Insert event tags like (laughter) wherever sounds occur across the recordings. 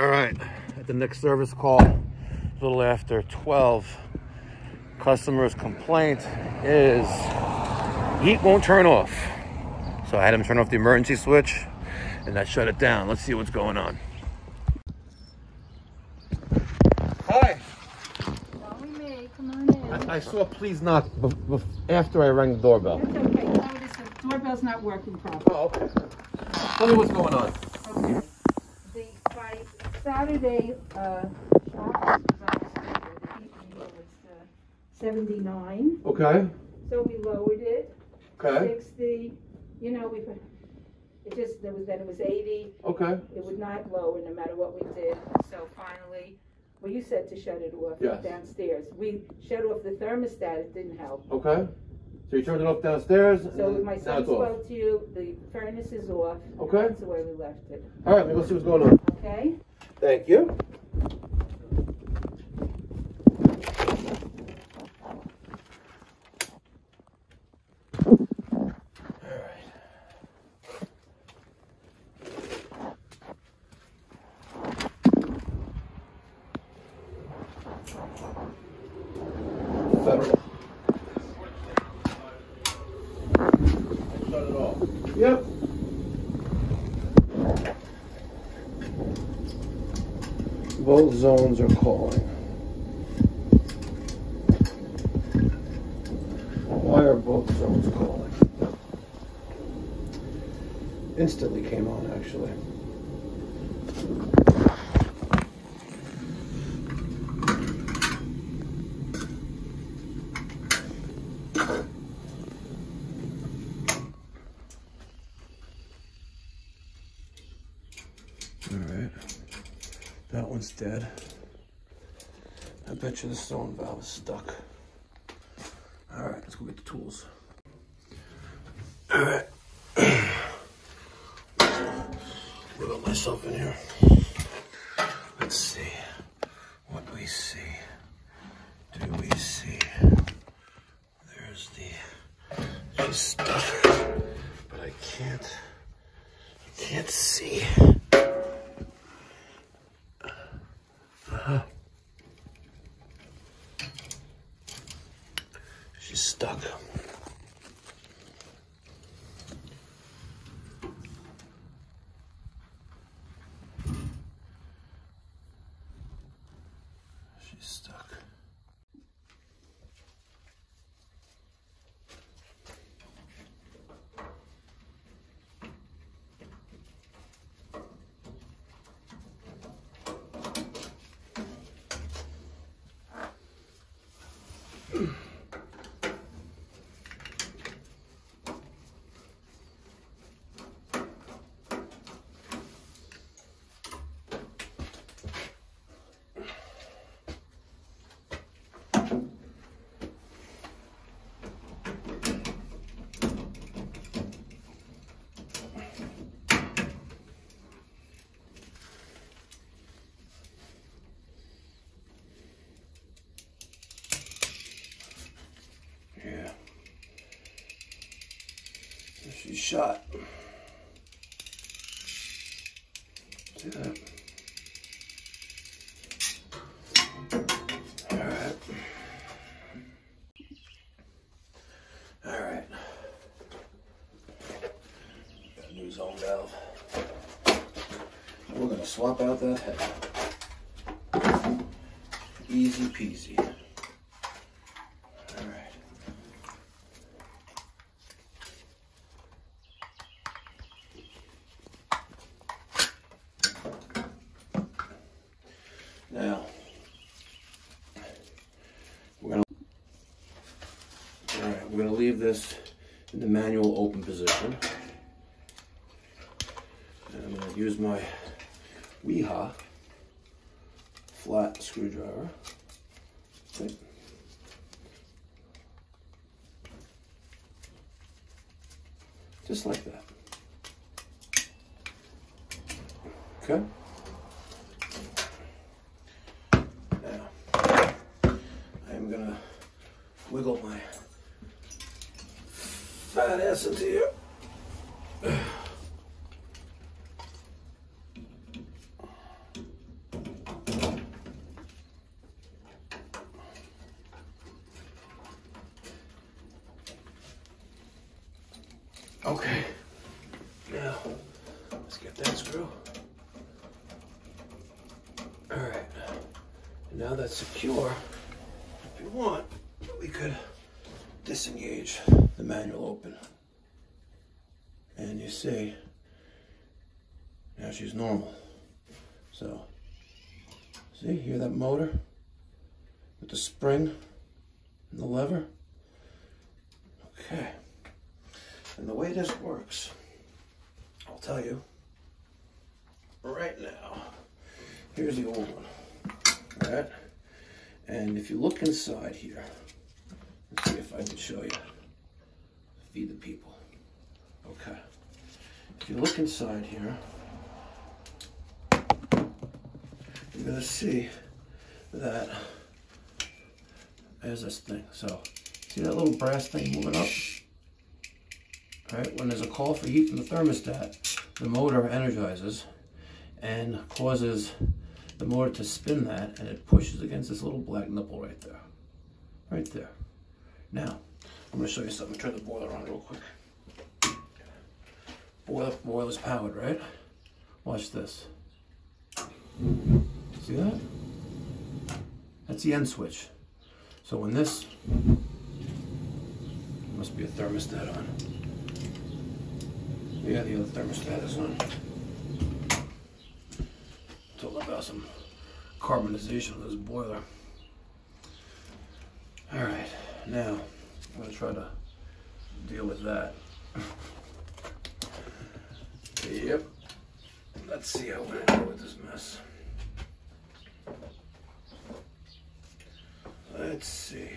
All right, at the next service call, a little after 12, customer's complaint is heat won't turn off. So I had him turn off the emergency switch and I shut it down. Let's see what's going on. Hi. Calling me, come on in. I, I saw please knock after I rang the doorbell. That's okay, notice the doorbell's not working properly. Oh, okay. Tell me what's going on. Okay. Saturday, uh, shop was the heat was, uh, seventy-nine, Okay. so we lowered it. Okay. Fixed the, you know, we, it just, there was, then it was eighty, Okay. it would not lower no matter what we did, so finally, well, you said to shut it off Yes. downstairs. We shut off the thermostat, it didn't help. Okay. So you turned it off downstairs. So my son spoke to you, the furnace is off. Okay. That's the way we left it, All right, let me go see what's going on. okay? Thank you. Federal. Shut it off. Yep. Both zones are calling. Why are both zones calling? Instantly came on, actually. All right. That one's dead. I bet you the zone valve is stuck. All right, let's go get the tools. All right. (clears throat) Wiggle myself in here. Let's see. What do we see? Do we see? There's the. She's stuck, but I can't. I can't see. She's stuck. She's stuck. Yeah. Shot. See that? All right. All right. Got a new zone valve. We're gonna swap out that head. Easy peasy. All right. Now, we're gonna, all right, we're gonna leave this in the manual open position. And I'm gonna use my Wiha flat screwdriver. Okay. Just like that. Okay. Now, I'm gonna wiggle my fine ass into here. Okay, now let's get that screw. All right, and now that's secure. If you want, we could disengage the manual open. And you see, now she's normal. So, see, hear that motor with the spring and the lever? Okay. And the way this works, I'll tell you right now. Here's the old one. All right? And if you look inside here, if I can show you. Feed the people. Okay. If you look inside here, you're gonna see that there's this thing. So, see that little brass thing moving up? Right, when there's a call for heat from the thermostat, the motor energizes and causes the motor to spin that and it pushes against this little black nipple right there. Right there. Now, I'm going to show you something. Turn the boiler on real quick. Boiler, boiler's powered, right? Watch this. See that? That's the end switch. So when this, must be a thermostat on. Yeah, the other thermostat is on. Talking about some carbonization of this boiler. All right, now I'm gonna try to deal with that. yep. Let's see how gonna deal with this mess. Let's see.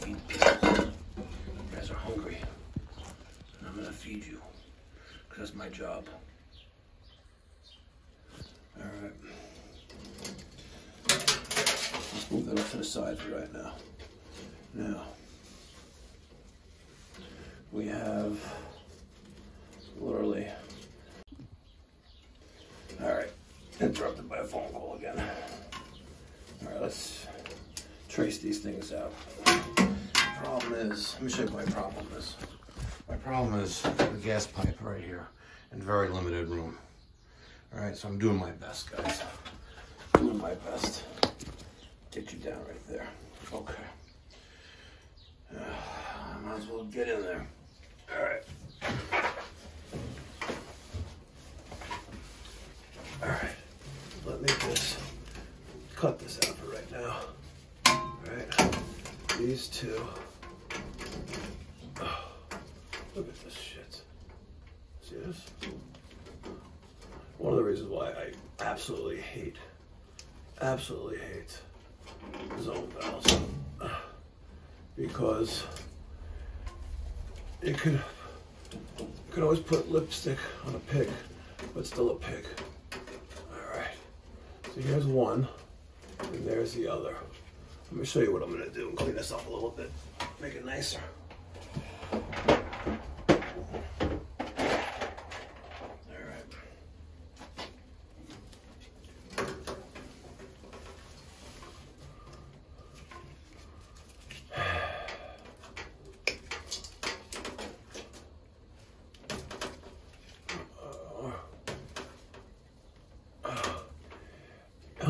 Feed people. You guys are hungry. And I'm gonna feed you. Because that's my job. Alright. Let's move that up to the side for right now. Now, we have literally. Alright, interrupted by a phone call again. Alright, let's trace these things out. The Problem is, let me show you what my problem is. My problem is the gas pipe right here and very limited room. All right, so I'm doing my best, guys. Doing my best. Get you down right there. Okay. Uh, I might as well get in there. All right. All right. Let me just cut this out for right now. All right. These two. Oh, look at this shit. See this? One of the reasons why I absolutely hate, absolutely hate zone valves. Because it could, you could always put lipstick on a pig, but still a pig. All right, so here's one, and there's the other. Let me show you what I'm gonna do and clean this up a little bit, make it nicer.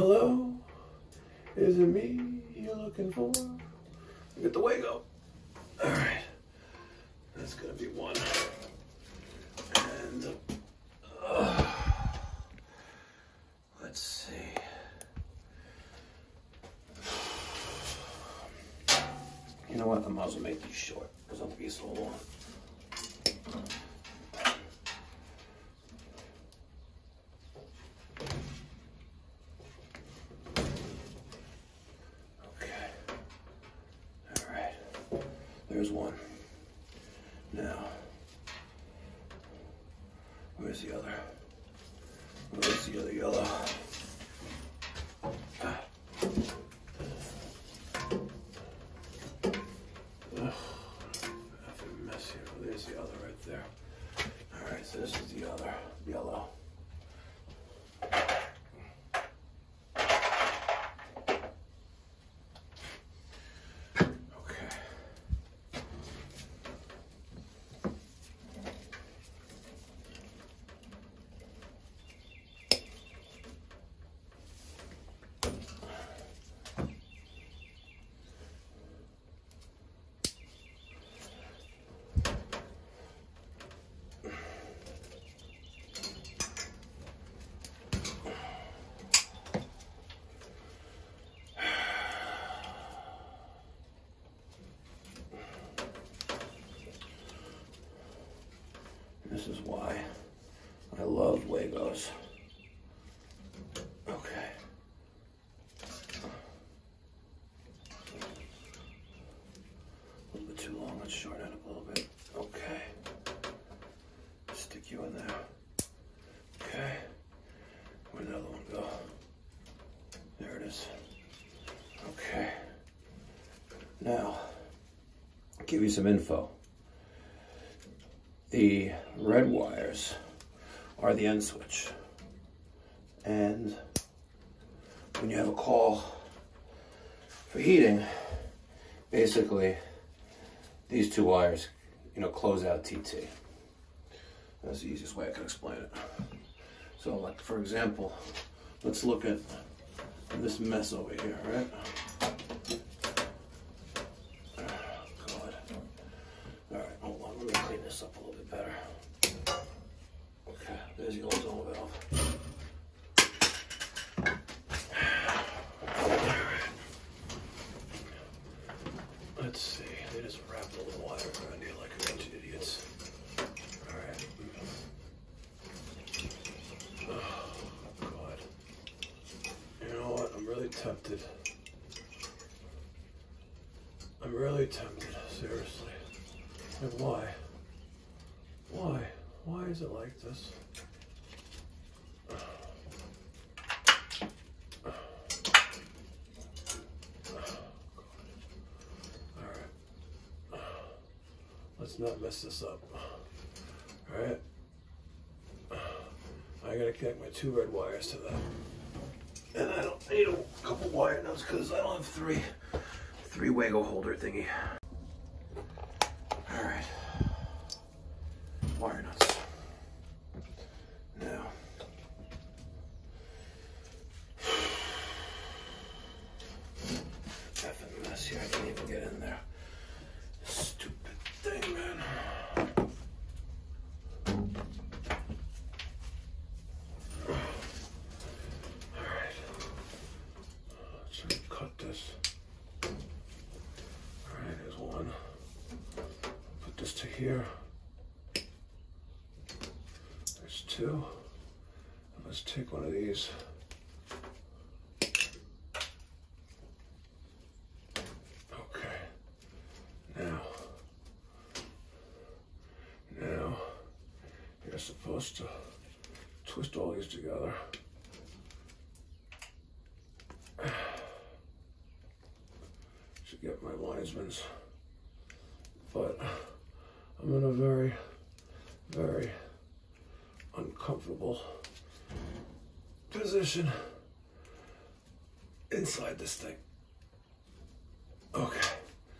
Hello? Is it me you're looking for? Look at the Wago. All right. That's gonna be one. And uh, let's see. You know what? I might as well make these short because I'll be so long. Okay. All right. There's one. Now, where's the other? Where's the other yellow? Ah. Ugh, effing mess here. Oh, There's the other right there. All right, so this is the other yellow. Okay. This is why I love Wagos. Okay. A little bit too long. Let's shorten it up a little bit. Okay. Stick you in there. Okay. Where'd the other one go? There it is. Okay. Now, I'll give you some info. The red wires are the end switch. And when you have a call for heating, basically these two wires, you know, close out TT. That's the easiest way I can explain it. So like for example, let's look at this mess over here, right? God. All right, hold on, let me clean this up a little bit better. Okay, there's the ozone valve. Let's see, they just wrapped a little wire around here like a bunch of idiots. All right. Oh, God. You know what? I'm really tempted. I'm really tempted, seriously. And why? Why? Why is it like this? Alright. Let's not mess this up. Alright. I gotta connect my two red wires to that. And I don't need a couple wire nuts because I don't have three three Wago holder thingy. Alright. Wire nuts. Now. Effing mess here. I can't even get in there. Stupid thing, man. Alright. Let's cut this. Alright, there's one. Put this to here. There's two. Let's take one of these. Okay. Now. Now. You're supposed to twist all these together. (sighs) Should get my linesman's. But I'm in a very, very uncomfortable position inside this thing. Okay,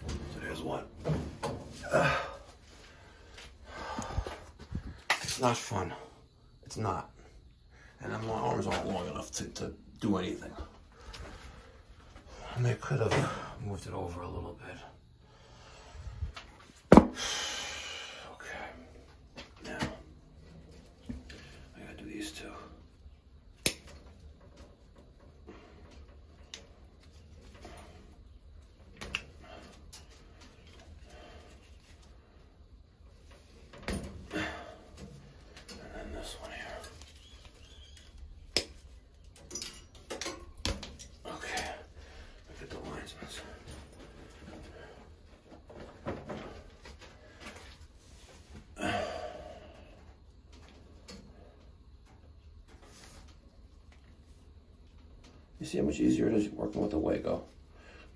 so there's one. Ah. (sighs) It's not fun. It's not. And my arms aren't long enough to, to do anything. And they could have moved it over a little bit. Okay. Now, I gotta do these two. And then this one here. Okay. Look at the linesmans. You see how much easier it is working with a Wago?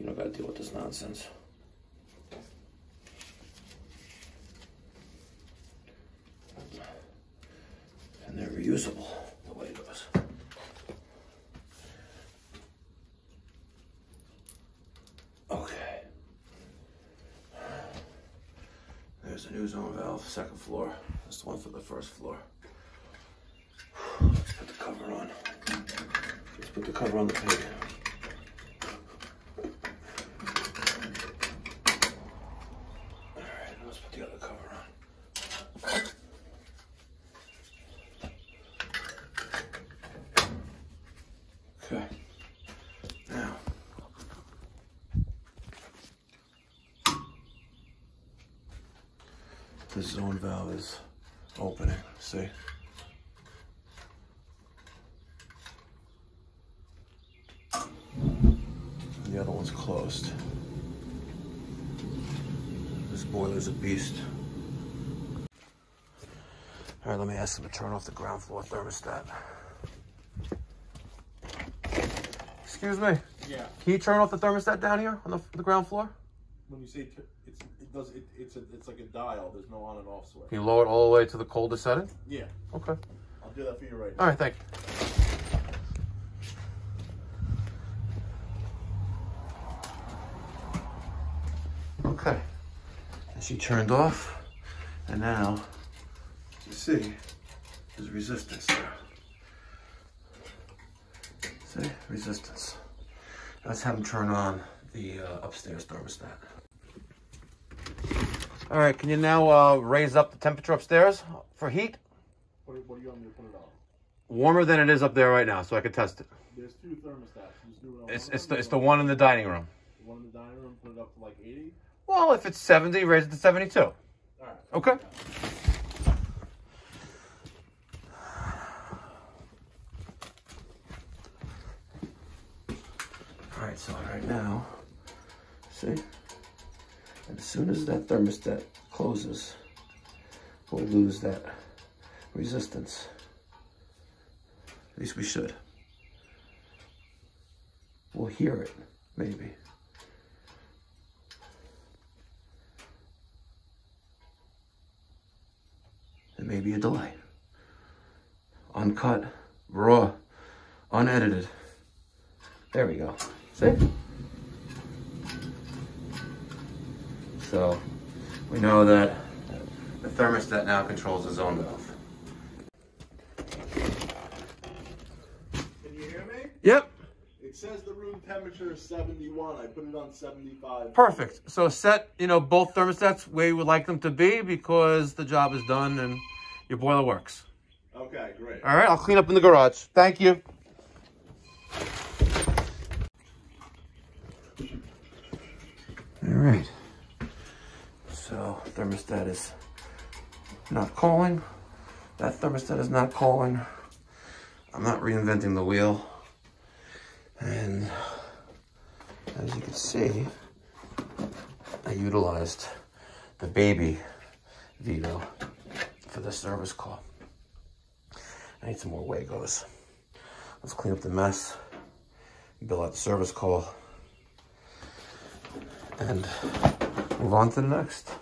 You don't gotta deal with this nonsense. And they're reusable, the Wagos. Okay. There's a new zone valve, second floor. That's the one for the first floor. Let's put the cover on. Let's put the cover on the pig. Alright, let's put the other cover on. Okay. Now. The zone valve is opening. See? The other one's closed. This boiler's a beast. All right, let me ask him to turn off the ground floor thermostat. Excuse me. Yeah. Can you turn off the thermostat down here on the, the ground floor? When you say it's it does it, it's a, it's like a dial. There's no on and off switch. Can you lower it all the way to the coldest setting? Yeah. Okay. I'll do that for you right now. All right, thank you. Okay. She turned off, and now you see there's resistance there. See resistance. Let's have him turn on the uh, upstairs thermostat. All right, can you now uh, raise up the temperature upstairs for heat? What, do- what do you want me to put it on? Warmer than it is up there right now, so I can test it. There's two thermostats. Do it on It's it's the it's the one in the dining room. one in the dining room. Put it up to like 80. Well, if it's 70, raise it to 72. All right. Okay. All right, so right now, see, and as soon as that thermostat closes, we'll lose that resistance. At least we should. We'll hear it, maybe. May be a delight. Uncut, raw, unedited. There we go. See? So we know that the thermostat now controls the zone valve. Can you hear me? Yep, It says the room temperature is 71. I put it on 75. perfect. So set, you know, both thermostats where you would like them to be because the job is done and your boiler works. Okay, great. All right, I'll clean up in the garage. Thank you. All right. So thermostat is not calling. That thermostat is not calling. I'm not reinventing the wheel. And as you can see, I utilized the baby Vito for the service call. I need some more Wagos. Let's clean up the mess, bill out the service call, and move on to the next.